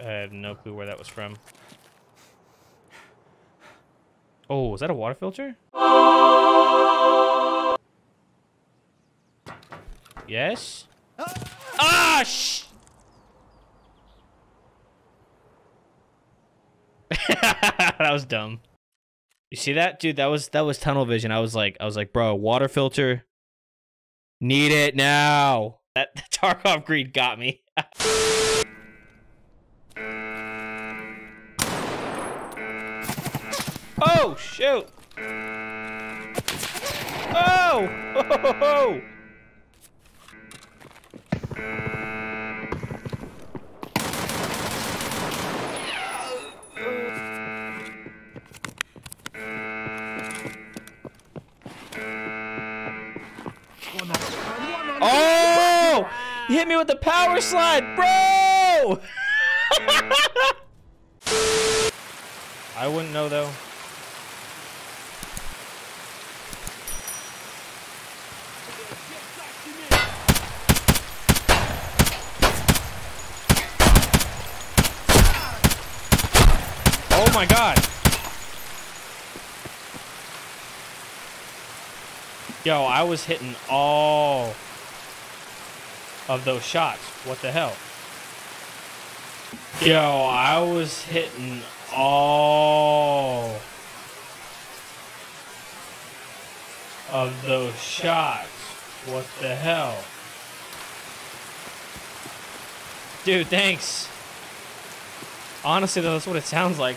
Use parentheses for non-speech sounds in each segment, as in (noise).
I have no clue where that was from. Oh, is that a water filter? Yes? Ah, sh! (laughs) that was dumb. You see that, dude? That was that was tunnel vision. I was like, I was like, bro, water filter. Need it now. That, (laughs) that Tarkov greed got me. (laughs) oh shoot! Oh! oh! Oh! You hit me with the power slide, bro! (laughs) I wouldn't know though. Oh my god. Yo, I was hitting all of those shots. What the hell? Yo, I was hitting all of those shots. What the hell? Dude, thanks. Honestly, though, that's what it sounds like.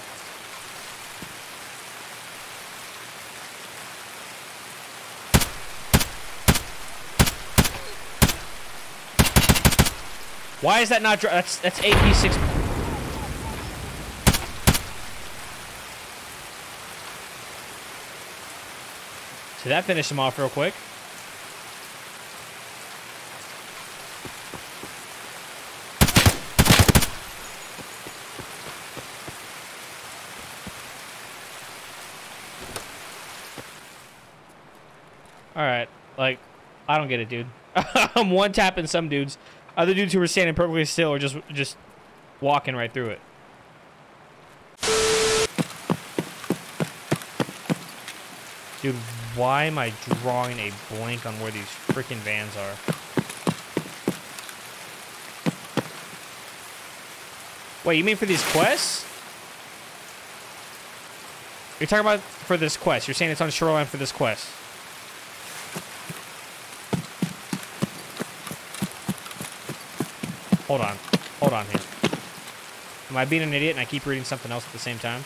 Why is that not? That's that's AP six. So that finished him off real quick. All right, like, I don't get it, dude. (laughs) I'm one tapping some dudes. Other dudes who were standing perfectly still are just just walking right through it. Dude, why am I drawing a blank on where these freaking vans are? Wait, you mean for these quests? You're talking about for this quest. You're saying it's on Shoreline for this quest. Hold on. Hold on here. Am I being an idiot and I keep reading something else at the same time?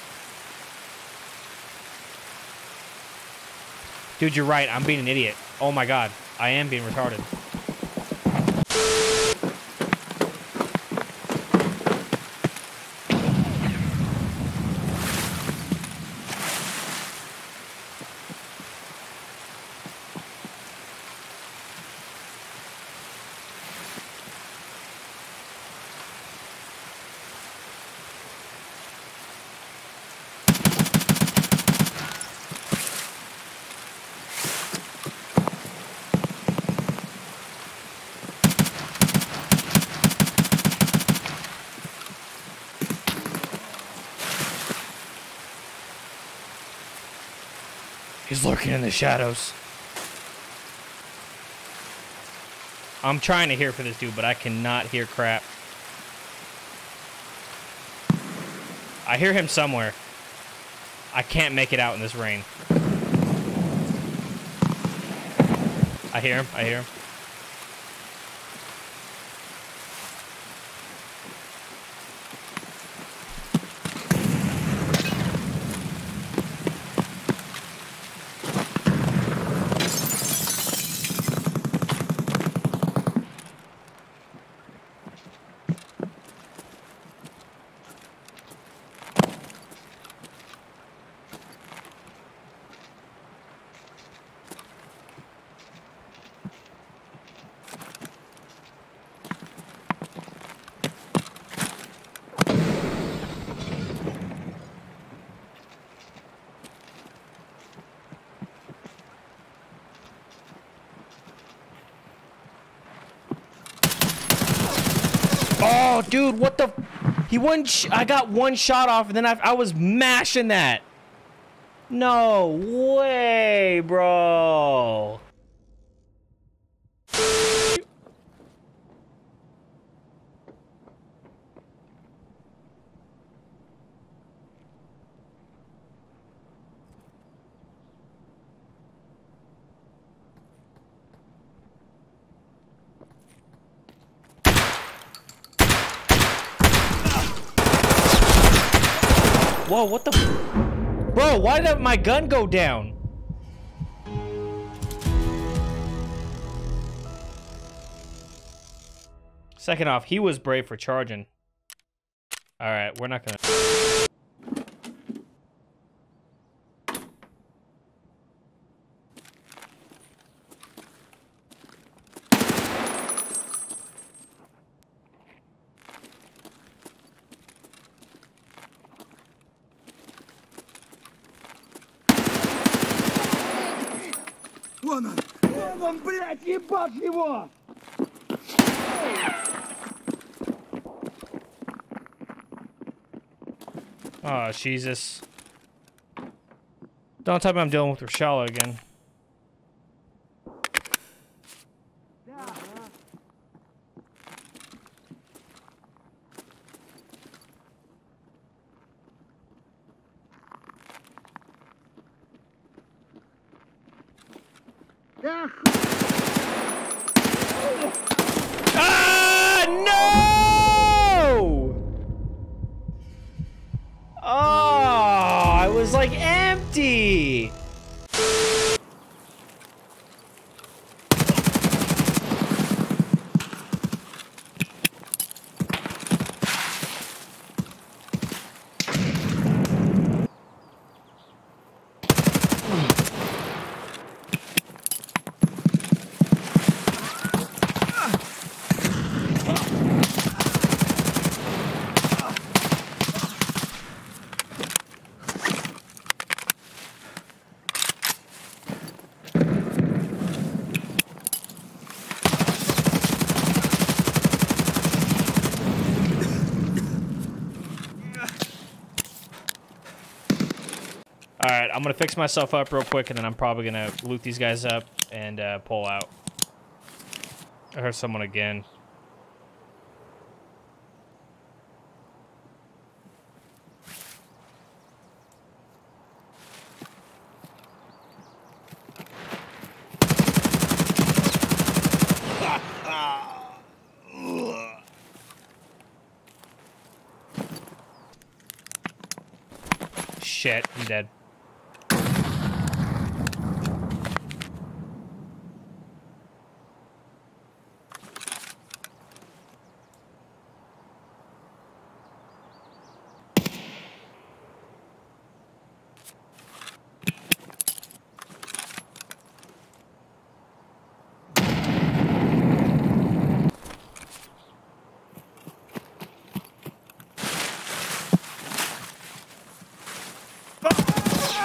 Dude, you're right. I'm being an idiot. Oh my god. I am being retarded. He's lurking in the shadows. I'm trying to hear for this dude, but I cannot hear crap. I hear him somewhere. I can't make it out in this rain. I hear him. I hear him. Oh, dude, what the... He one. I got one shot off, and then I, I was mashing that. No way, bro. Whoa, what the? Bro, why did my gun go down? Second off, he was brave for charging. Alright, we're not gonna... Словом, блядь, ебать его! Oh, Jesus. Don't tell me I'm dealing with Reshala again. Эх, Ah, no! Oh, I was like empty. All right, I'm gonna fix myself up real quick, and then I'm probably gonna loot these guys up and uh, pull out. I heard someone again. Shit, I'm dead.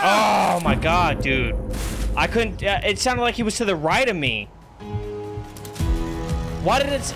Oh my god, dude. I couldn't. Uh, it sounded like he was to the right of me. Why did it?